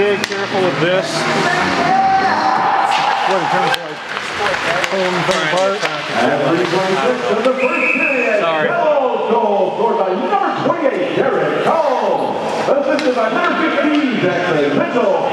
very careful with this. What, in terms of like pulling things apart? Sorry. Goal scored by number 28, Derek Cole. Assisted by number 15, Jackson Mitchell.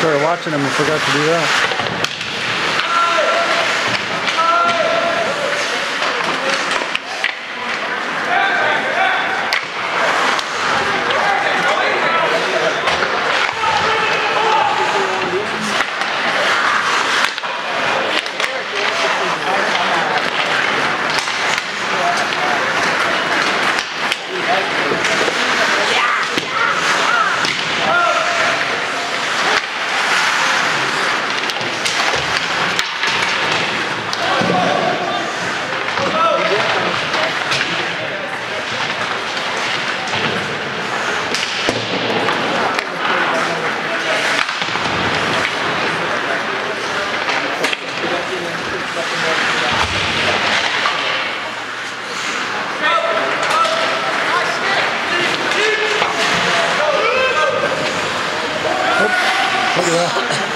Started watching them and forgot to do that. you.